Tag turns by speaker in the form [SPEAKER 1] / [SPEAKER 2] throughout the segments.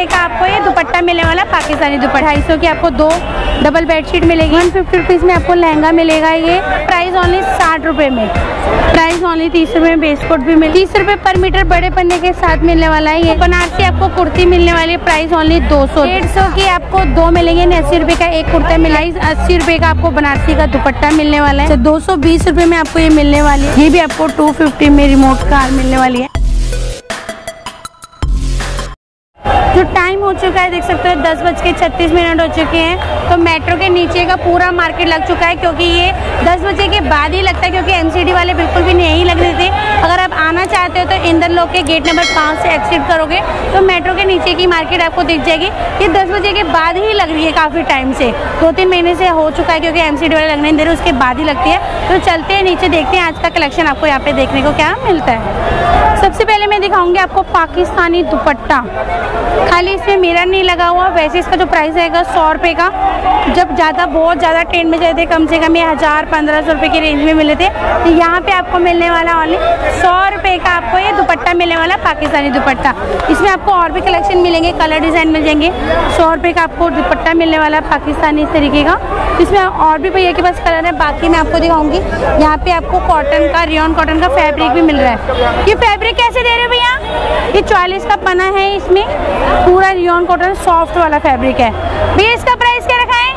[SPEAKER 1] रुपए का आपको ये दुपट्टा मिलने वाला पाकिस्तानी दुपट्टा ढाई सौ की आपको दो डबल बेडशीट मिलेगी। वन फिफ्टी रुपीज़ में आपको लहंगा मिलेगा ये। प्राइस ओनली साठ रुपए में। प्राइस ओनली तीस रुपए में बेसकोट भी मिले तीस रुपए पर मीटर बड़े पन्ने के साथ मिलने वाला है ये। बनारसी आपको कुर्ती मिलने वाली है प्राइस ओनली दो सौ। डेढ़ सौ की आपको दो मिलेंगे अस्सी रुपए का एक कुर्ता मिलेगा अस्सी रुपए का आपको बनारसी का दुपट्टा मिलने वाला है। तो दो सौ बीस रुपए में आपको ये मिलने वाली है। ये भी आपको टू फिफ्टी में रिमोट कार मिलने वाली है। टाइम हो चुका है, देख सकते हो, दस बज के छत्तीस मिनट हो चुके हैं। तो मेट्रो के नीचे का पूरा मार्केट लग चुका है, क्योंकि ये दस बजे के बाद ही लगता है, क्योंकि एमसीडी वाले बिल्कुल भी नहीं लग रहे थे। अगर आप आना चाहते हो तो इंदर लोग के गेट नंबर पाँच से एक्सिट करोगे तो मेट्रो के नीचे की मार्केट आपको दिख जाएगी। ये दस बजे के बाद ही लग रही है काफ़ी टाइम से। दो तीन महीने से हो चुका है क्योंकि एम वाले लगने रहे उसके बाद ही लगती है। तो चलते हैं नीचे, देखते हैं आज का कलेक्शन आपको यहाँ पे देखने को क्या मिलता है। सबसे पहले मैं दिखाऊँगी आपको पाकिस्तानी दुपट्टा। खाली इसमें मिरर नहीं लगा हुआ, वैसे इसका जो प्राइस रहेगा सौ रुपये का। जब ज़्यादा, बहुत ज़्यादा ट्रेंड में थे कम से कम ये हज़ार पंद्रह सौ रुपये की रेंज में मिले थे। तो यहाँ पे आपको मिलने वाला ओनली सौ रुपये का आपको ये दुपट्टा मिलने वाला पाकिस्तानी दुपट्टा। इसमें आपको और भी कलेक्शन मिलेंगे, कलर डिज़ाइन मिल जाएँगे। सौ रुपये का आपको दुपट्टा मिलने वाला पाकिस्तानी इस तरीके का। इसमें और भी भैया के पास कलर है, बाकी मैं आपको दिखाऊँगी। यहाँ पे आपको कॉटन का रियोन कॉटन का फैब्रिक भी मिल रहा है। ये फैब्रिक कैसे दे रहे हो भैया? ये चालीस का पना है इसमें। पूरा रियोन कॉटन सॉफ्ट वाला फैब्रिक है। भैया, इसका प्राइस क्या रखा है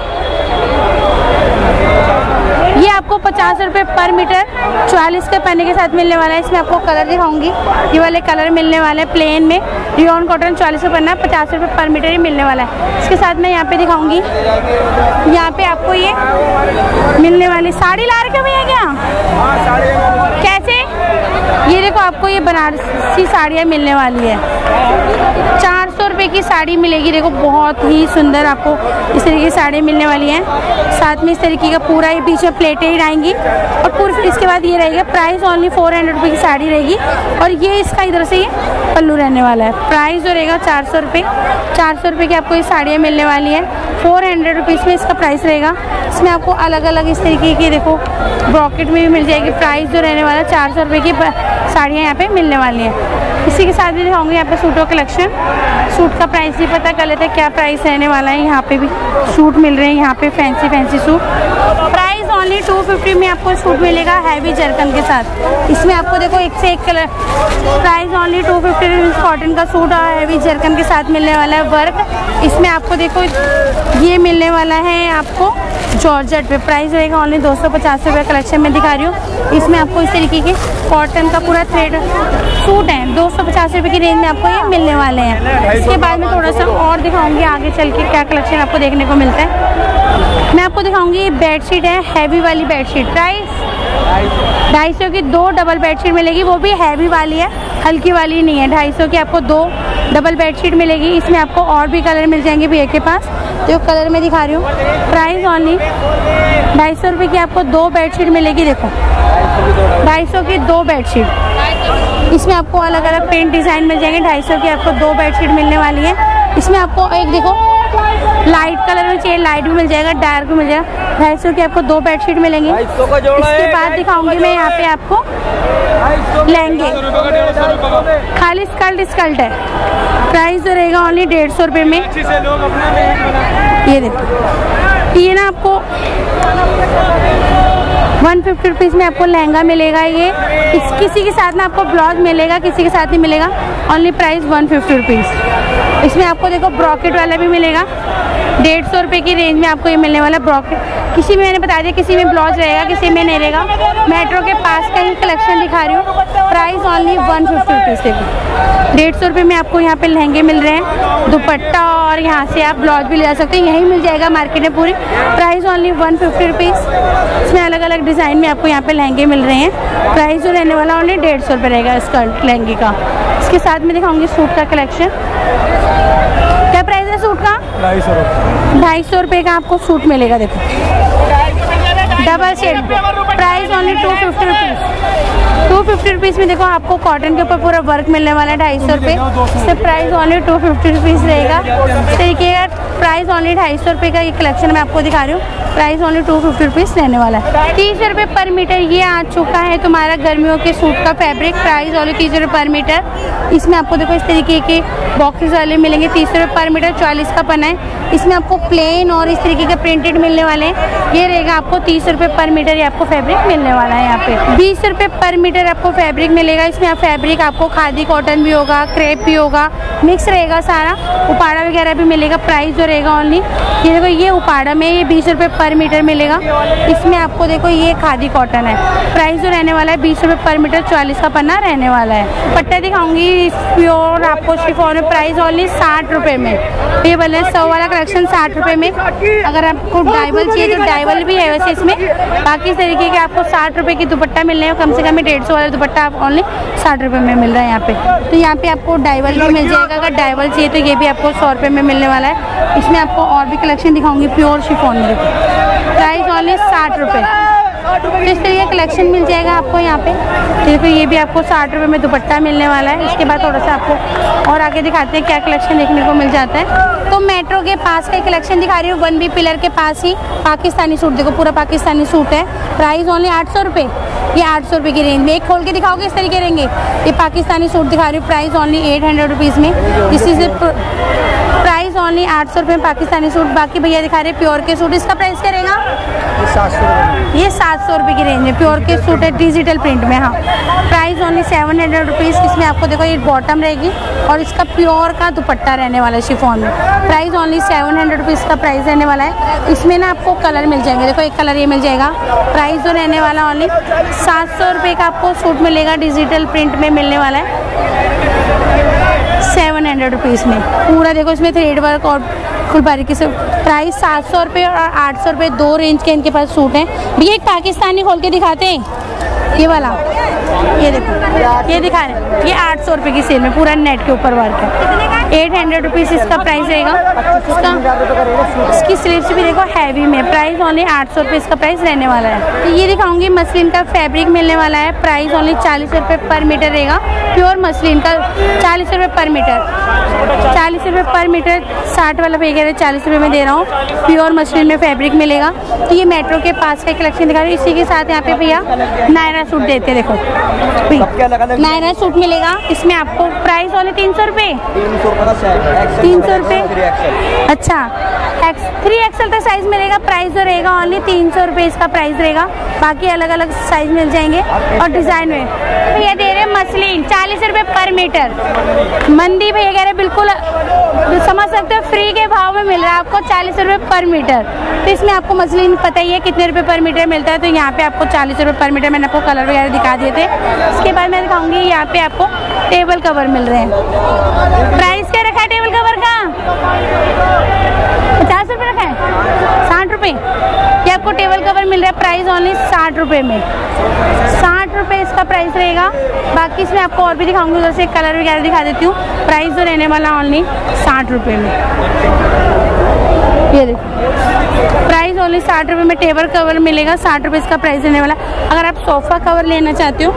[SPEAKER 1] ये आपको पचास रुपये पर मीटर चालीस के पन्ने के साथ मिलने वाला है। इसमें आपको कलर दिखाऊँगी। ये वाले कलर मिलने वाले हैं प्लेन में। रियोन कॉटन चालीस रुपये पन्ना पचास रुपये पर मीटर ही मिलने वाला है। इसके साथ मैं यहाँ पे दिखाऊँगी। यहाँ पे आपको ये मिलने वाली साड़ी ला रखे भैया क्या? कैसे? ये देखो, आपको ये बनारसी साड़ियाँ मिलने वाली है। चार सौ रुपये की साड़ी मिलेगी। देखो, बहुत ही सुंदर आपको इस तरीके की साड़ी मिलने वाली है। साथ में इस तरीके का पूरा ये पीछे प्लेटें ही रहेंगी और फिर इसके बाद ये रहेगा प्राइस ओनली फोर हंड्रेड रुपये की साड़ी रहेगी। और ये इसका इधर से ये पल्लू रहने वाला है। प्राइस जो रहेगा चार सौ रुपये चार सौ रुपये की आपको ये साड़ियाँ मिलने वाली है। फोर हंड्रेड रुपीज़ में इसका प्राइस रहेगा। इसमें आपको अलग अलग इस तरीके की, देखो, ब्रॉकेट में भी मिल जाएगी। प्राइस जो रहने वाला है, चार सौ रुपये की साड़ियाँ यहाँ पे मिलने वाली हैं। इसी के साथ भी दिखाऊँगी यहाँ पे सूटों कलेक्शन सूट का प्राइस भी पता कर लेते हैं क्या प्राइस रहने वाला है. यहाँ पे भी सूट मिल रहे हैं. यहाँ पे fancy fancy suit price only two fifty में आपको सूट मिलेगा. हैवी जर्कन के साथ. इसमें आपको देखो एक से एक colour price only two fifty cotton का सूट और हैवी जर्कन के साथ मिलने वाला है वर्क इसमें आपको देखो ये मिलने वाला है आपको जॉर्जेट पे प्राइस रहेगा ऑनली दो सौ पचास रुपये कलेक्शन में दिखा रही हूँ। इसमें आपको इस तरीके के कॉटन का पूरा थ्रेड सूट है। दो सौ पचास रुपये की रेंज में आपको ये मिलने वाले हैं। इसके बाद में थोड़ा सा और दिखाऊँगी आगे चल के क्या कलेक्शन आपको देखने को मिलता है। मैं आपको दिखाऊँगी बेडशीट है हैवी वाली बेडशीट प्राइस ढाई सौ की दो डबल बेडशीट मिलेगी। वो भी हैवी वाली है, हल्की वाली नहीं है। ढाई सौ की आपको दो डबल बेडशीट मिलेगी। इसमें आपको और भी कलर मिल जाएँगे भैया के पास। जो कलर में दिखा रही हूँ। प्राइस ऑनली ढाई सौ रुपये की आपको दो बेडशीट मिलेगी, देखो। ढाई सौ की दो बेडशीट इसमें आपको अलग अलग पेंट डिज़ाइन मिल जाएँगे। ढाई सौ की आपको दो बेडशीट मिलने वाली है। इसमें आपको एक देखो लाइट कलर में चाहिए लाइट भी मिल जाएगा डार्क भी मिल जाएगा। ढाई सौ की आपको दो बेडशीट मिलेंगे। इसके बाद दिखाऊँगी मैं यहाँ पे आपको। लहंगे खाली स्कल्ट स्कल्ट है। प्राइस जो रहेगा ओनली डेढ़ सौ रुपये में। ये देखो। ये ना आपको वन फिफ्टी रुपीज़ में आपको लहंगा मिलेगा ये। इस, किसी के साथ में आपको ब्लाउज मिलेगा, किसी के साथ नहीं मिलेगा। Only price one fifty rupees इसमें आपको देखो ब्रॉकेट वाला भी मिलेगा। डेढ़ सौ रुपये की रेंज में आपको ये मिलने वाला ब्रॉकेट। किसी में मैंने बता दिया, किसी में ब्लाउज रहेगा, किसी में नहीं रहेगा। मेट्रो के पास का ही कलेक्शन दिखा रही हूँ। Price only one fifty rupees देखो डेढ़ सौ रुपये में आपको यहाँ पे लहंगे मिल रहे हैं, दुपट्टा और यहाँ से आप ब्लाउज भी ले जा सकते हैं। यहीं मिल जाएगा मार्केट में पूरी। Price only one fifty rupees इसमें अलग अलग डिज़ाइन में आपको यहाँ पे लहंगे मिल रहे हैं। प्राइस जो रहने वाला ओनली डेढ़ सौ रुपये रहेगा इसका लहंगे का। इसके साथ में दिखाऊँगी सूट का कलेक्शन क्या प्राइस है सूट का?
[SPEAKER 2] ढाई सौ
[SPEAKER 1] ढाई सौ रुपये का आपको सूट मिलेगा देखो। Double set price only two fifty rupees two fifty rupees में देखो आपको कॉटन के ऊपर पूरा वर्क मिलने वाला है ढाई सौ रुपये इससे price only two fifty rupees रहेगा। तरीके प्राइस ओनली ढाई सौ रुपये का ये कलेक्शन मैं आपको दिखा रही हूँ। Price only two fifty rupees रहने वाला है। तीस रुपये पर मीटर ये आ चुका है तुम्हारा गर्मियों के सूट का फैब्रिक प्राइस ओनली तीस रुपये पर मीटर इसमें आपको देखो इस तरीके के बॉक्सेस वाले मिलेंगे। तीस रुपये पर मीटर चालीस का पना है। इसमें आपको प्लेन और इस तरीके के प्रिंटेड मिलने वाले हैं। ये रहेगा आपको तीस रुपये पर मीटर ये आपको फैब्रिक मिलने वाला है यहाँ पे। बीस रुपये पर मीटर आपको फैब्रिक मिलेगा। इसमें आप फैब्रिक आपको खादी कॉटन भी होगा क्रेप भी होगा। मिक्स रहेगा सारा। उपाड़ा वगैरह भी मिलेगा। प्राइस जो रहेगा ओनली ये देखो, ये उपाड़ा में ये बीस रुपये पर मीटर मिलेगा। इसमें आपको देखो, ये खादी कॉटन है। प्राइस जो रहने वाला है, बीस रुपये पर मीटर चालीस का पन्ना रहने वाला है। पट्टा दिखाऊँगी प्योर आपको शिफोन प्राइस ओनली साठ रुपये में। ये बोले सौ वाला कलेक्शन साठ रुपये में। अगर आपको डाइवल चाहिए तो डाइवल भी है वैसे इसमें। बाकी इस तरीके के आपको साठ रुपये की दुपट्टा मिल रहे हैं। कम से कम डेढ़ सौ वाला दुपट्टा आप ओनली साठ रुपये में मिल रहा है यहाँ पे। तो यहाँ पे आपको डाइवल भी मिल जाएगा। अगर डाइवल चाहिए तो ये भी आपको सौ रुपये में मिलने वाला है। इसमें आपको और भी कलेक्शन दिखाऊँगी प्योर शिफोन में। प्राइस ऑनली साठ रुपये तो इस तरीके कलेक्शन मिल जाएगा आपको यहाँ पे। देखो ये भी आपको साठ रुपये में दुपट्टा मिलने वाला है। इसके बाद थोड़ा सा आपको और आगे दिखाते हैं क्या कलेक्शन देखने को मिल जाता है। तो मेट्रो के पास का कलेक्शन दिखा रही हूँ वन बी पिलर के पास ही पाकिस्तानी सूट देखो पूरा पाकिस्तानी सूट है। प्राइस ओनली आठ सौ रुपये ये आठ सौ रुपये की रेंज में। एक खोल के दिखाओगे इस तरीके रहेंगे। ये पाकिस्तानी सूट दिखा रही हूँ price only eight hundred rupees में। दिस इज़ प्राइस ओनली आठ सौ रुपये पाकिस्तानी सूट बाकी भैया दिखा रहे प्योर के सूट इसका प्राइस क्या रहेगा? ये सात सौ रुपये की रेंज है। प्योर के सूट है डिजिटल प्रिंट में हाँ। Price only seven hundred rupees इसमें आपको देखो ये बॉटम रहेगी और इसका प्योर का दुपट्टा रहने वाला है शिफोन में। Price only seven hundred rupees का प्राइस रहने वाला है। इसमें ना आपको कलर मिल जाएँगे। देखो एक कलर ये मिल जाएगा। प्राइस जो रहने वाला ओनली सात सौ रुपये का आपको सूट मिलेगा डिजिटल प्रिंट में मिलने वाला है। सेवन हंड्रेड रुपीज़ में। पूरा देखो इसमें थ्रेड वर्क और फुल बारीकी से प्राइस सात सौ रुपये और आठ सौ रुपये दो रेंज के इनके पास सूट हैं। भैया, एक पाकिस्तानी खोल के दिखाते हैं। ये वाला। ये देखो। ये दिखा रहे हैं। ये आठ सौ रुपये की सेल में पूरा नेट के ऊपर वर्क है। एट हंड्रेड रुपीज़ इसका प्राइस रहेगा। इसका इसकी स्लीव्स भी देखो हैवी में। प्राइस ओनली आठ सौ रुपये इसका प्राइस रहने वाला है। तो ये दिखाऊँगी मसलिन का फैब्रिक मिलने वाला है। प्राइस ओनली चालीस रुपये पर मीटर रहेगा। प्योर मसलिन का चालीस रुपये पर मीटर चालीस रुपये पर मीटर साठ वाला कह चालीस रुपये में दे रहा हूँ। प्योर मसलिन में फैब्रिक मिलेगा। तो ये मेट्रो के पास का कलेक्शन दिखा रही हूँ। इसी के साथ यहाँ पे भैया नायरा सूट देते देखो। नायरा सूट मिलेगा। इसमें आपको प्राइस ओनली तीन सौ रुपये तीन सौ रुपये अच्छा एक्स थ्री एक्सएल तक साइज़ मिलेगा प्राइस जो रहेगा ओनली तीन सौ रुपये इसका प्राइस रहेगा। बाकी अलग अलग साइज़ मिल जाएँगे। और डिज़ाइन में? भैया दे रहे मसलिन चालीस रुपये पर मीटर मंदी भैया कह रहे बिल्कुल समझ सकते हो फ्री के भाव में मिल रहा है आपको चालीस रुपये पर मीटर तो इसमें आपको मसलिन पता ही है कितने रुपये पर मीटर मिलता है तो यहाँ पे आपको चालीस रुपये पर मीटर मैंने आपको कलर वगैरह दिखा दिए थे। इसके बाद मैं दिखाऊँगी यहाँ पे आपको टेबल कवर मिल रहे हैं। प्राइस पचास रुपये रखा है? साठ रुपये ये आपको टेबल कवर मिल रहा है प्राइस ओनली साठ रुपये में। साठ रुपये इसका प्राइस रहेगा। बाकी इसमें आपको और भी दिखाऊँगी, उधर से कलर वगैरह दिखा देती हूँ। प्राइस जो रहने वाला ओनली साठ रुपये में। ये देखो। प्राइस ओनली साठ रुपये में टेबल कवर मिलेगा। साठ रुपये इसका प्राइस रहने वाला। अगर आप सोफ़ा कवर लेना चाहते हो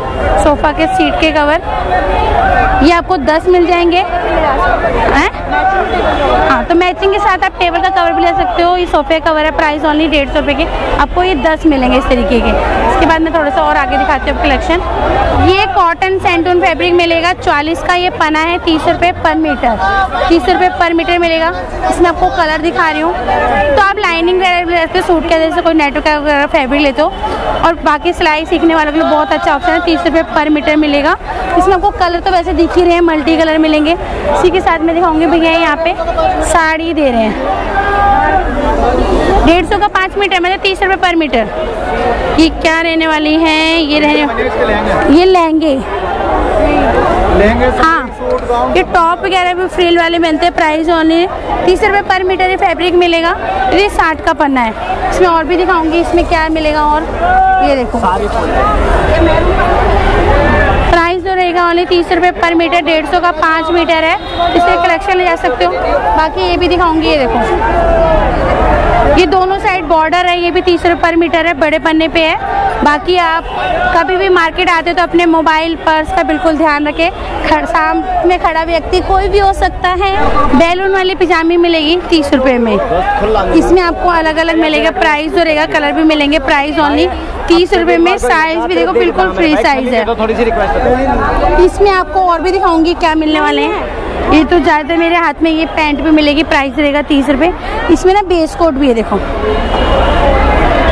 [SPEAKER 1] सोफ़ा के सीट के कवर ये आपको दस मिल जाएँगे। हैं? हाँ तो मैचिंग के साथ आप टेबल का कवर भी ले सकते हो। ये सोफे का कवर है प्राइस ओनली डेढ़ सौ रुपये के। आपको ये दस मिलेंगे इस तरीके के। इसके बाद मैं थोड़ा सा और आगे दिखाती हूँ कलेक्शन ये कॉटन सेंटून फैब्रिक मिलेगा। चालीस का ये पना है, तीस रुपये पर मीटर तीस रुपये पर मीटर मिलेगा। इसमें आपको कलर दिखा रही हूँ। तो आप लाइनिंग वगैरह भी सूट के जैसे कोई नेटो का वगैरह फैब्रिक लेते हो। और बाकी सिलाई सीखने वालों के लिए बहुत अच्छा ऑप्शन है, तीस रुपये पर मीटर मिलेगा। इसमें आपको कलर तो वैसे दिख ही रहे हैं मल्टी कलर मिलेंगे। इसी के साथ में दिखाऊँगी भैया यहाँ पे साड़ी दे रहे हैं। डेढ़ सौ का पाँच मीटर मतलब तीस रुपये पर मीटर। ये क्या रहने वाली है? ये रहने ये लहंगे हाँ? ये टॉप वगैरह भी फ्रिल वाले मिलते हैं प्राइस ओनली तीस रुपये पर मीटर ये फैब्रिक मिलेगा। ये साठ का पन्ना है। इसमें और भी दिखाऊँगी इसमें क्या मिलेगा और। ये देखो। प्राइस रहेगा ओनली तीस रुपये पर मीटर डेढ़ सौ का पाँच मीटर है। इससे कलेक्शन ले जा सकते हो। बाकी ये भी दिखाऊँगी, ये देखो। ये दोनों साइड बॉर्डर है, ये भी तीस रुपये पर मीटर है, बड़े पन्ने पे है। बाकी आप कभी भी मार्केट आते तो अपने मोबाइल पर्स का बिल्कुल ध्यान रखें। साम में खड़ा व्यक्ति कोई भी हो सकता है। बैलून वाली पिजामी मिलेगी तीस रुपये में। इसमें आपको अलग अलग मिलेगा प्राइस जो रहेगा कलर भी मिलेंगे प्राइस ओनली तीस रुपये में साइज़ भी देखो, बिल्कुल फ्री साइज़ है। इसमें आपको और भी दिखाऊँगी क्या मिलने वाले हैं। ये तो ज़्यादातर मेरे हाथ में ये पैंट भी मिलेगी प्राइस रहेगा तीस रुपये इसमें ना बेस कोट भी है, देखो।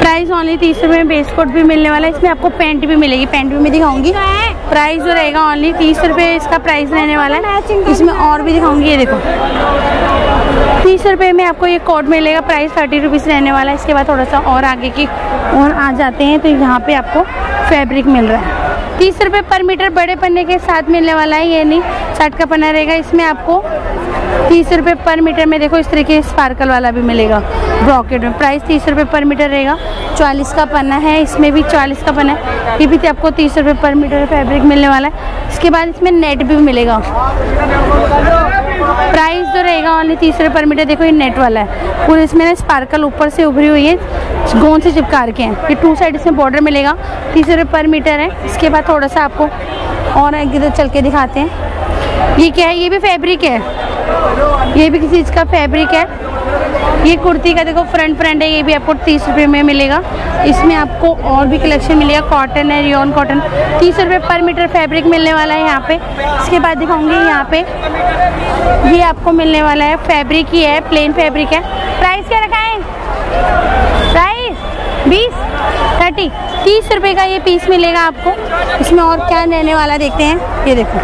[SPEAKER 1] प्राइस ओनली तीस रुपये में बेस कोट भी मिलने वाला है। इसमें आपको पैंट भी मिलेगी, पैंट भी मैं दिखाऊँगी। प्राइस जो रहेगा ओनली तीस रुपये इसका प्राइस रहने वाला है। इसमें और भी दिखाऊँगी, ये देखो। तीस रुपये में आपको ये कोट मिलेगा प्राइस थर्टी रुपीज़ रहने वाला है। इसके बाद थोड़ा सा और आगे की और आ जाते हैं तो यहाँ पे आपको फैब्रिक मिल रहा है। तीस रुपये पर मीटर बड़े पन्ने के साथ मिलने वाला है, ये नहीं, साठ का पन्ना रहेगा, इसमें आपको तीस रुपये पर मीटर में देखो इस तरीके स्पार्कल वाला भी मिलेगा ब्रॉकेट में। प्राइस तीस रुपये पर मीटर रहेगा। चालीस का पन्ना है, इसमें भी चालीस का पन्ना है। ये भी आपको तीस रुपये पर मीटर फैब्रिक मिलने वाला है। इसके बाद इसमें नेट भी मिलेगा। प्राइस जो रहेगा ओनली तीस रुपये पर मीटर, देखो ये नेट वाला है। पूरे इसमें ना स्पार्कल ऊपर से उभरी हुई है, गोंद से चिपका के हैं। ये टू साइड इसमें बॉर्डर मिलेगा। तीस रुपये पर मीटर है। इसके बाद थोड़ा सा आपको और इधर चल के दिखाते हैं। ये क्या है? ये भी फैब्रिक है। ये भी किसी चीज़ का फैब्रिक है। ये कुर्ती का देखो फ्रंट फ्रंट है, ये भी आपको तीस रुपये में मिलेगा। इसमें आपको और भी कलेक्शन मिलेगा कॉटन है रियोन कॉटन तीस रुपये पर मीटर फैब्रिक मिलने वाला है यहाँ पे। इसके बाद दिखाऊँगी यहाँ पे। ये आपको मिलने वाला है फैब्रिक ही है प्लेन फैब्रिक है। प्राइस क्या रखा है? प्राइस बीस? थर्टी तीस रुपये का ये पीस मिलेगा आपको। इसमें और क्या रहने वाला देखते हैं। ये देखो,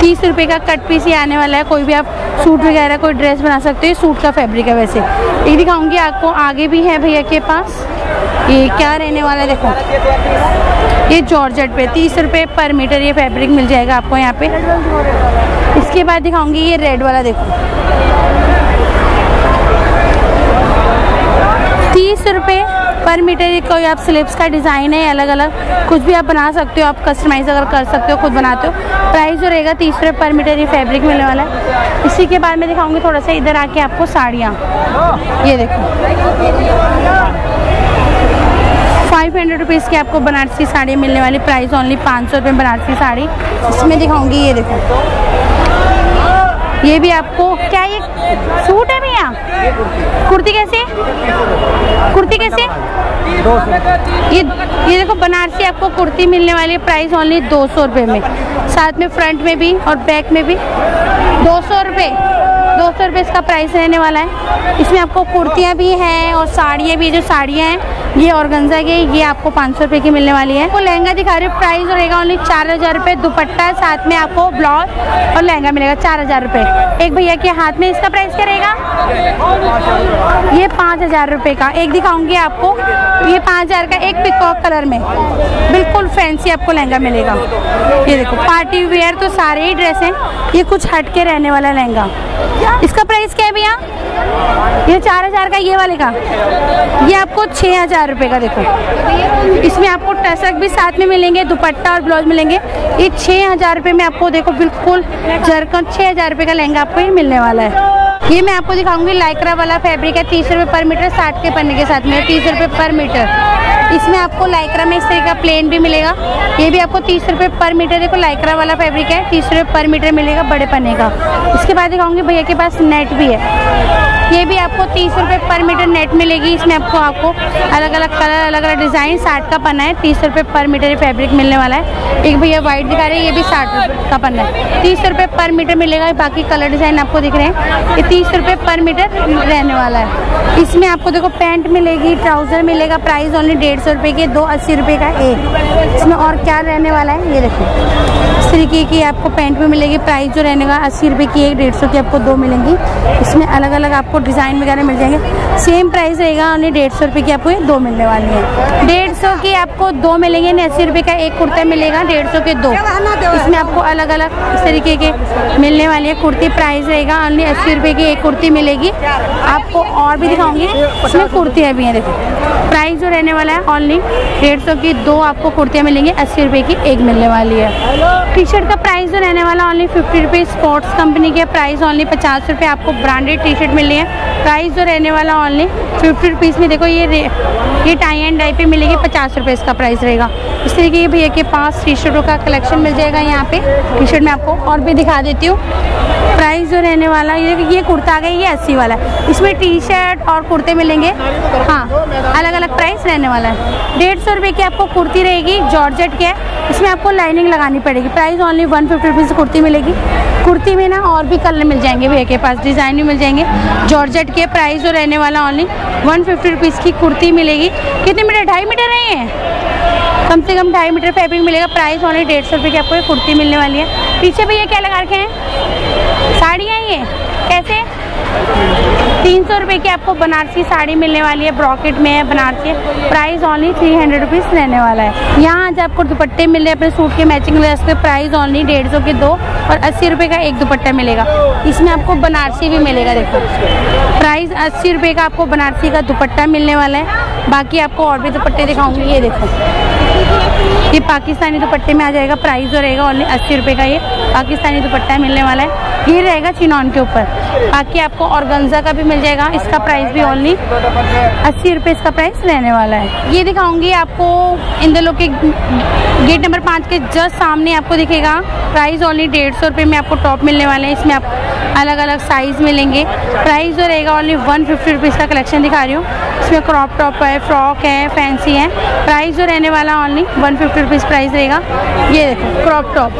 [SPEAKER 1] तीस रुपये का कट पीस ही आने वाला है। कोई भी आप सूट वगैरह, कोई ड्रेस बना सकते हो। सूट का फैब्रिक है वैसे। ये दिखाऊँगी आपको, आगे भी है भैया के पास। ये क्या रहने वाला है देखो। ये जॉर्जेट पे तीस रुपये पर मीटर ये फैब्रिक मिल जाएगा आपको यहाँ पे। इसके बाद दिखाऊँगी ये रेड वाला देखो। तीस रुपये पर मीटर कोई आप स्लिप्स का डिज़ाइन है अलग अलग कुछ भी आप बना सकते हो, आप कस्टमाइज अगर कर सकते हो, खुद बनाते हो प्राइस जो रहेगा तीस रुपये पर मीटर ये फैब्रिक मिलने वाला है। इसी के बाद मैं दिखाऊँगी थोड़ा सा, इधर आके आपको साड़ियाँ। ये देखो। फाइव हंड्रेड रुपीज़ की आपको बनारसी साड़ी मिलने वाली प्राइस ओनली पाँच सौ रुपये बनारसी साड़ी। इसमें दिखाऊँगी, ये देखो। ये भी आपको, क्या ये सूट है भैया? कुर्ती कैसे? कुर्ती कैसे? ये ये देखो, बनारसी आपको कुर्ती मिलने वाली है प्राइस ओनली दो सौ रुपये में। साथ में फ्रंट में भी और बैक में भी। दो सौ रुपये दो सौ रुपये इसका प्राइस रहने वाला है। इसमें आपको कुर्तियाँ भी हैं और साड़ियाँ भी जो साड़ियाँ हैं ये ऑर्गेन्जा की, ये आपको पाँच सौ की मिलने वाली है। वो लहंगा दिखा रही हूँ प्राइस रहेगा ओनली चार हज़ार रुपये दुपट्टा साथ में आपको ब्लाउज और लहंगा मिलेगा चार हज़ार रुपये एक भैया के हाथ में इसका प्राइस क्या रहेगा? ये पाँच हज़ार रुपये का। एक दिखाऊँगी आपको। ये पाँच हज़ार का एक पिकॉक कलर में। बिल्कुल फैंसी आपको लहंगा मिलेगा। ये देखो पार्टी वेयर तो सारे ही ड्रेस हैं। ये कुछ हट के रहने वाला लहंगा। इसका प्राइस क्या है भैया? ये चार हज़ार का, ये वाले का। ये आपको छः हज़ार रुपये का देखो। इसमें आपको टसक भी साथ में मिलेंगे, दुपट्टा और ब्लाउज मिलेंगे। ये छः हज़ार रुपये में आपको देखो, बिल्कुल जरकन छः हज़ार रुपये का लहंगा आपको ये मिलने वाला है। ये मैं आपको दिखाऊँगी, लाइक्रा वाला फैब्रिक है, तीस रुपये पर मीटर, साठ के पन्ने के साथ में, तीस रुपये पर मीटर। इसमें आपको लाइक्रा में इस तरह का प्लेन भी मिलेगा। ये भी आपको तीस रुपये पर मीटर, देखो लाइक्रा वाला फैब्रिक है, तीस रुपये पर मीटर मिलेगा बड़े पन्ने का। इसके बाद दिखाऊँगी भैया के पास नेट भी है। ये भी आपको तीस रुपये पर मीटर नेट मिलेगी, इसमें आपको आपको अलग अलग कलर अलग अलग डिज़ाइन साठ का पन्ना है, तीस रुपये पर मीटर ये फैब्रिक मिलने वाला है। एक भैया व्हाइट दिखा रहे हैं, ये भी साठ का पन्ना है। तीस रुपये पर मीटर मिलेगा, बाकी कलर डिज़ाइन आपको दिख रहे हैं। ये तीस रुपये पर मीटर रहने वाला है। इसमें आपको देखो, पैंट मिलेगी, ट्राउज़र मिलेगा, प्राइस ओनली डेढ़ सौ रुपये के, दो अस्सी रुपये का एक। इसमें और क्या रहने वाला है? ये देखो। इस तरीके की आपको पैंट भी मिलेगी, प्राइस जो रहने का अस्सी रुपये की एक, डेढ़ सौ की आपको दो मिलेंगी। इसमें अलग अलग आपको डिज़ाइन वगैरह मिल जाएँगे। सेम प्राइस रहेगा ओनली डेढ़ सौ रुपये की आपको दो मिलने वाली है। डेढ़ सौ की आपको दो मिलेंगे अस्सी रुपये का एक कुर्ता मिलेगा, डेढ़ सौ के दो। इसमें आपको अलग अलग इस तरीके के मिलने वाली है। कुर्ती प्राइस रहेगा ओनली अस्सी रुपये की एक कुर्ती मिलेगी। आपको और भी दिखाऊँगी। उसमें कुर्तियाँ भी हैं, देखो। प्राइस जो रहने वाला है ऑनली डेढ़ सौ की दो आपको कुर्तियाँ मिलेंगी, अस्सी रुपये की एक मिलने वाली है। टी शर्ट का प्राइस जो रहने वाला only fifty rupees sports company के प्राइस ऑनली पचास रुपये आपको ब्रांडेड टी शर्ट मिल रही है। प्राइस जो रहने वाला ऑनली फिफ्टी रुपीज़ में देखो ये ये टाई एंड डाई पे मिलेगी पचास रुपये इसका प्राइस रहेगा। इस तरीके के भैया के पास टी शर्टों का कलेक्शन मिल जाएगा यहाँ पे। टी शर्ट मैं आपको और भी दिखा देती हूँ। प्राइस जो रहने वाला, ये ये कुर्ता आ गया ये अस्सी वाला है। इसमें टी शर्ट और कुर्ते मिलेंगे। हाँ अलग अलग प्राइस रहने वाला है। डेढ़ सौ रुपये की आपको कुर्ती रहेगी, जॉर्जेट की है। इसमें आपको लाइनिंग लगानी पड़ेगी। Price only one fifty rupees kurti मिलेगी। कुर्ती में ना और भी कलर मिल जाएँगे भैया के पास, डिज़ाइन भी मिल जाएँगे। जॉर्जेट के प्राइस जो रहने वाला ओनली वन फिफ्टी रुपीज़ की कुर्ती मिलेगी। कितने मीटर? ढाई मीटर नहीं है? कम से कम ढाई मीटर फैब्रिक मिलेगा। प्राइस ओनली डेढ़ सौ रुपये की आपको ये कुर्ती मिलने वाली है। पीछे भैया क्या लगा रखे हैं? साड़ियाँ ये, कैसे? तीन सौ रुपये की आपको बनारसी साड़ी मिलने वाली है, ब्रॉकेट में है Banarasi price only three hundred rupees रहने वाला है। यहाँ आज आपको दुपट्टे मिल रहे हैं, अपने सूट के मैचिंग ड्रेस के प्राइस ओनली डेढ़ सौ के दो और अस्सी रुपये का एक दुपट्टा मिलेगा। इसमें आपको बनारसी भी मिलेगा, देखो। प्राइस अस्सी रुपये का आपको बनारसी का दुपट्टा मिलने वाला है। बाकी आपको और भी दुपट्टे दिखाऊँगी, ये देखो। ये पाकिस्तानी दुपट्टे में आ जाएगा प्राइस जो रहेगा ओनली अस्सी रुपये का ये पाकिस्तानी दुपट्टा मिलने वाला है। ये रहेगा चिनौन के ऊपर। बाकी आपको ऑर्गेन्जा का भी मिल जाएगा, इसका प्राइस भी ओनली अस्सी रुपये इसका प्राइस रहने वाला है। ये दिखाऊँगी आपको, इन दिनों के गेट नंबर पाँच के जस्ट सामने आपको दिखेगा। प्राइस ओनली डेढ़ सौ रुपये में आपको टॉप मिलने वाले हैं। इसमें आप अलग अलग साइज़ मिलेंगे। प्राइस जो रहेगा ओनली वन फिफ्टी रुपीज़ का कलेक्शन दिखा रही हूँ। इसमें क्रॉप टॉप है फ्रॉक है फैंसी है। प्राइस जो रहने वाला only one fifty rupees price रहेगा। ये देखो क्रॉप टॉप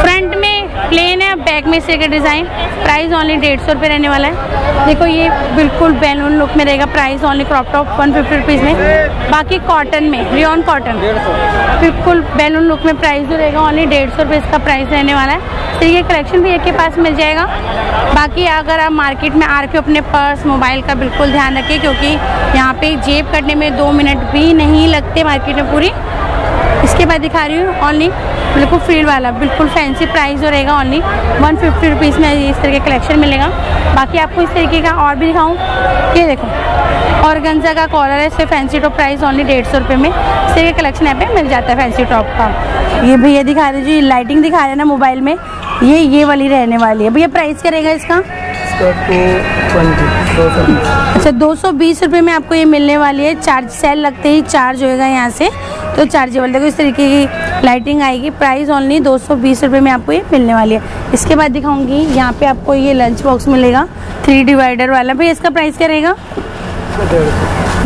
[SPEAKER 1] फ्रंट में प्लेन है बैक में से डिज़ाइन प्राइस ऑनली डेढ़ सौ रुपये रहने वाला है। देखो, ये बिल्कुल बैलून लुक में रहेगा। Price only crop top one fifty rupees में। बाकी कॉटन में रियन कॉटन बिल्कुल बैलून लुक में प्राइस जो रहेगा ऑनली डेढ़ सौ रुपये इसका प्राइस रहने वाला है। तो ये कलेक्शन भी एक के पास मिल जाएगा। बाकी अगर आप मार्केट में आ के अपने पर्स मोबाइल का बिल्कुल ध्यान रखें क्योंकि यहाँ पे जेब कटने में दो मिनट भी नहीं लगते मार्केट में पूरी। इसके बाद दिखा रही हूँ ओनली बिल्कुल फ्रील वाला, बिल्कुल फैंसी प्राइस जो रहेगा ओनली वन फिफ्टी रुपीज़ में इस तरह का कलेक्शन मिलेगा। बाकी आपको इस तरीके का और भी दिखाऊँ, ये देखो, और गंजा का कॉलर है इससे फैंसी टॉप प्राइस ओनली डेढ़ सौ रुपये में, इस तरह का कलेक्शन यहाँ पे मिल जाता है फैंसी टॉप का। ये भैया दिखा रहे जो लाइटिंग दिखा रहे ना मोबाइल में, ये ये वाली रहने वाली है। भैया प्राइस क्या रहेगा इसका? अच्छा दो सौ बीस रुपये में आपको ये मिलने वाली है। चार्ज, सेल लगते ही चार्ज होएगा यहाँ से। तो चार्जेबल देखो इस तरीके की लाइटिंग आएगी। प्राइस ओनली दो सौ बीस रुपये में आपको ये मिलने वाली है। इसके बाद दिखाऊँगी, यहाँ पे आपको ये लंच बॉक्स मिलेगा। थ्री डिवाइडर वाला। भाई इसका प्राइस क्या रहेगा?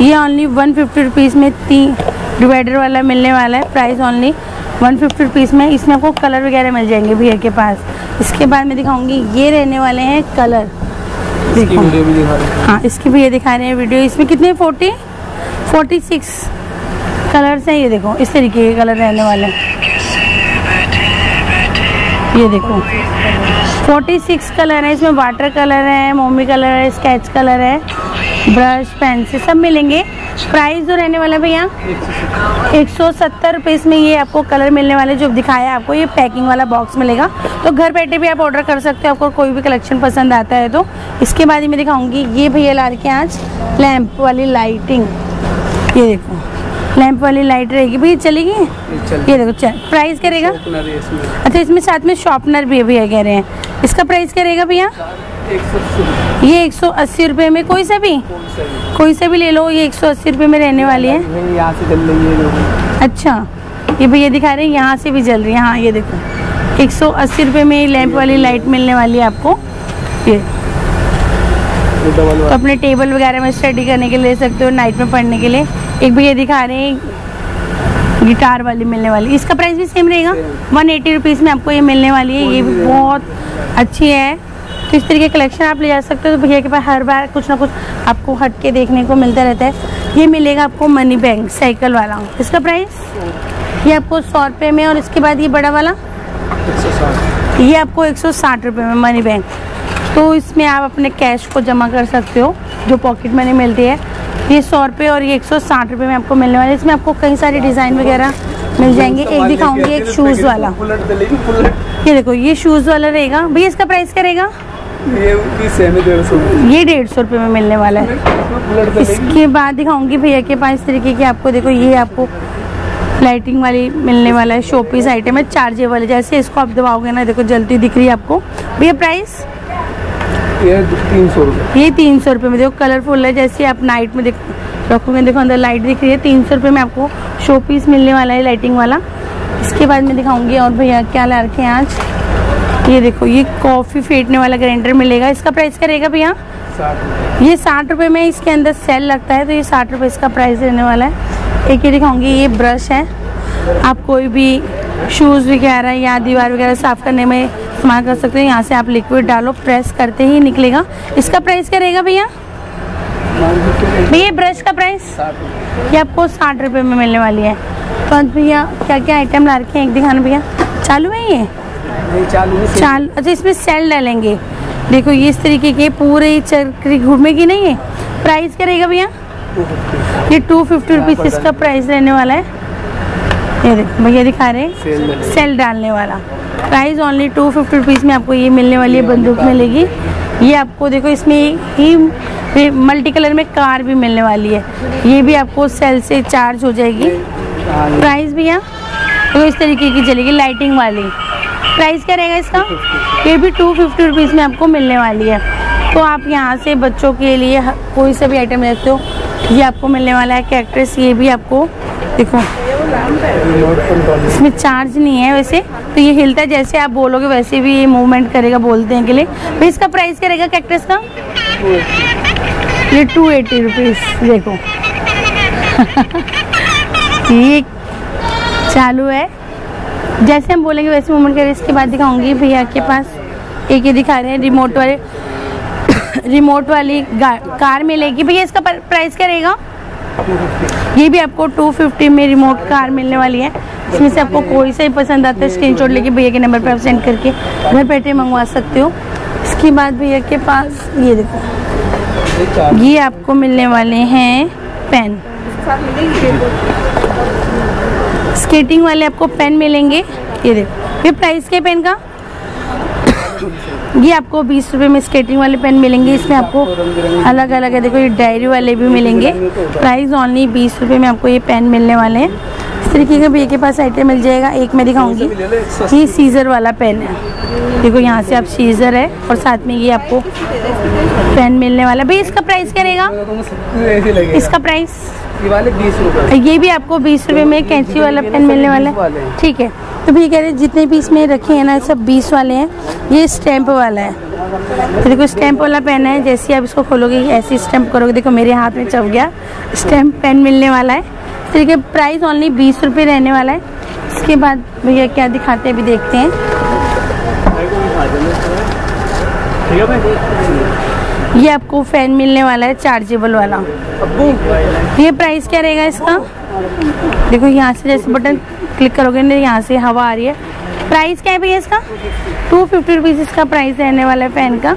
[SPEAKER 1] ये ओनली वन फिफ्टी रुपीज़ में तीन डिवाइडर वाला मिलने वाला है। Price only one fifty rupees में। इसमें आपको कलर वगैरह मिल जाएँगे भैया के पास। इसके बाद मैं दिखाऊँगी, ये रहने वाले हैं कलर देखो। हाँ। इसकी भी ये दिखा रहे हैं वीडियो। इसमें कितने? फोर्टी? फोर्टी सिक्स कलर्स हैं ये देखो। इस तरीके के कलर रहने वाले हैं। ये देखो। 46 कलर है। इसमें वाटर कलर है मोमी कलर है स्केच कलर है ब्रश पेंसिल सब मिलेंगे। प्राइस जो रहने वाला है भैया? एक सौ सत्तर रुपये में ये आपको कलर मिलने वाले जो दिखाया है आपको ये पैकिंग वाला बॉक्स मिलेगा। तो घर बैठे भी आप ऑर्डर कर सकते हो आपको कोई भी कलेक्शन पसंद आता है तो। इसके बाद ही मैं दिखाऊँगी ये भैया ला के आज लैंप वाली लाइटिंग ये देखो लैंप वाली लाइट रहेगी। भैया चलेगी? ये देखो चल प्राइस क्या रहेगा? अच्छा इसमें साथ में शॉर्पनर भी भैया कह रहे हैं। इसका प्राइस क्या रहेगा भैया? ये एक सौ अस्सी रुपये में कोई सा भी? कोई सा भी ले लो ये एक सौ अस्सी रुपये में रहने वाली है।
[SPEAKER 2] यहाँ से चल रही है
[SPEAKER 1] अच्छा ये भैया दिखा रहे हैं यहाँ से भी जल रही है। हाँ ये देखो। एक सौ अस्सी रुपये में लैंप वाली लाइट मिलने वाली है आपको। ये। तो अपने टेबल वगैरह में स्टडी करने के लिए ले सकते हो नाइट में पढ़ने के लिए। एक भैया दिखा रहे हैं गिटार वाली मिलने वाली। इसका प्राइस भी सेम रहेगा। वन एटी रुपीज़ में आपको ये मिलने वाली है। ये भी बहुत अच्छी है। तो इस तरीके कलेक्शन आप ले जा सकते हो तो भैया के पास हर बार कुछ ना कुछ आपको हट के देखने को मिलता रहता है। ये मिलेगा आपको मनी बैंक साइकिल वाला। इसका प्राइस ये आपको सौ रुपये में और इसके बाद ये बड़ा वाला? ये आपको एक सौ साठ रुपये में मनी बैंक तो इसमें आप अपने कैश को जमा कर सकते हो, जो पॉकेट मनी मिलती है। ये सौ रुपये और ये एक सौ साठ रुपये में आपको मिलने वाला इसमें आपको कई सारे डिज़ाइन वगैरह मिल जाएँगे। एक दिखाऊँगी, एक शूज़ वाला। ये देखो, ये शूज़ वाला रहेगा। भैया, इसका प्राइस क्या रहेगा?
[SPEAKER 2] ये सौ
[SPEAKER 1] ये डेढ़ सौ रुपये में मिलने वाला है। इसके बाद दिखाऊँगी भैया के पास इस तरीके की आपको देखो ये आपको लाइटिंग वाली मिलने वाला है शो पीस आइटम है चार्जेबल जैसे इसको आप दबाओगे ना देखो जल्दी दिख रही है आपको। भैया प्राइस
[SPEAKER 2] ये तीन सौ रुपये
[SPEAKER 1] ये तीन सौ रुपये में देखो कलरफुल है जैसे आप नाइट में देख रखोगे देखो अंदर लाइट दिख रही है तीन सौ रुपये में आपको शो पीस मिलने वाला है लाइटिंग वाला। इसके बाद मैं दिखाऊँगी और भैया क्या ला रखे हैं आज। ये देखो ये कॉफ़ी फेंटने वाला ग्राइंडर मिलेगा। इसका प्राइस क्या रहेगा भैया ये साठ रुपये में इसके अंदर सेल लगता है तो ये साठ रुपये इसका प्राइस रहने वाला है। एक ये दिखाऊँगी ये ब्रश है। आप कोई भी शूज़ वगैरह या दीवार वगैरह साफ़ करने में इस्तेमाल कर सकते हैं। यहाँ से आप लिक्विड डालो प्रेस करते ही निकलेगा। इसका प्राइस क्या रहेगा भैया भैया ब्रश का प्राइस ये आपको साठ रुपये में मिलने वाली है। तो भैया क्या क्या आइटम ला रखे हैं? एक दिखाना भैया। चालू है ये?
[SPEAKER 2] चालू
[SPEAKER 1] अच्छा इसमें सेल डालेंगे। देखो ये इस तरीके के पूरे चक्री घूमेगी नहीं है। प्राइस क्या रहेगा भैया ये टू फिफ्टी रुपीज़ इसका प्राइस रहने वाला है। ये देखो भैया दिखा रहे हैं।
[SPEAKER 2] सेल
[SPEAKER 1] डालने वाला। Price only two fifty rupees में आपको ये मिलने वाली है बंदूक मिलेगी। ये आपको देखो इसमें ही मल्टी कलर में कार भी मिलने वाली है। ये भी आपको सेल से चार्ज हो जाएगी।
[SPEAKER 2] हाँ
[SPEAKER 1] प्राइस भैया? तो इस तरीके की चलेगी लाइटिंग वाली। प्राइस क्या रहेगा इसका? ये भी टू फिफ्टी रुपीज़ में आपको मिलने वाली है। तो आप यहाँ से बच्चों के लिए कोई सा भी आइटम रखते हो, ये आपको मिलने वाला है। कैक्ट्रेस ये भी आपको देखो। इसमें चार्ज नहीं है वैसे। तो ये हिलता है, जैसे आप बोलोगे वैसे भी ये मूवमेंट करेगा बोलते हैं के लिए। तो इसका प्राइस क्या रहेगा कैक्ट्रेस का? ये टू एटी रुपीज़ देखो। ये चालू है। जैसे हम बोलेंगे वैसे मूवमेंट करें इसके बाद दिखाऊँगी। भैया के पास एक ये दिखा रहे हैं रिमोट वाले रिमोट वाली कार मिलेगी। भैया, इसका प्राइस क्या रहेगा ये भी आपको 250 में रिमोट कार मिलने वाली है। इसमें से आपको कोई सा ही पसंद आता है स्क्रीन शॉट लेके भैया के नंबर पर आप सेंड करके घर बैठे मंगवा सकते हो। इसके बाद भैया के पास, ये देखो।
[SPEAKER 2] ये
[SPEAKER 1] आपको मिलने वाले हैं पेन स्केटिंग वाले आपको पेन मिलेंगे। ये देखो, ये प्राइस के पेन का? ये आपको बीस रुपये में स्केटिंग वाले पेन मिलेंगे। इसमें आपको अलग अलग है। देखो, ये डायरी वाले भी मिलेंगे। प्राइस ओनली बीस रुपये में आपको ये पेन मिलने वाले हैं। इस तरीके का भैया के पास आइटम मिल जाएगा। एक मैं दिखाऊँगी। ये सीजर वाला पेन है। देखो, यहाँ से आप सीजर है और साथ में ये आपको पेन मिलने वाला भैया, इसका प्राइस क्या रहेगा? इसका प्राइस
[SPEAKER 2] ये वाले बीस रुपये
[SPEAKER 1] ये भी आपको बीस रूपए में कैंची वाला पेन मिलने वाला है। ठीक है। तो भैया कह रहे हैं जितने भी इसमें रखे हैं ना सब बीस वाले हैं। ये स्टैंप वाला है। तो देखो स्टैंप वाला पेन है। जैसे आप इसको खोलोगे ऐसे स्टैंप करोगे। देखो मेरे हाथ में चप गया। स्टैंप पेन मिलने वाला है। इस तरीके प्राइस ओनली बीस रुपये रहने वाला है। इसके बाद भैया क्या दिखाते हैं अभी देखते हैं। ये आपको फ़ैन मिलने वाला है चार्जेबल वाला। ये प्राइस क्या रहेगा इसका? देखो यहाँ से जैसे बटन क्लिक करोगे ना यहाँ से हवा आ रही है। प्राइस क्या है भैया इसका? टू फिफ्टी रुपीज़ इसका प्राइस रहने वाला है फ़ैन का।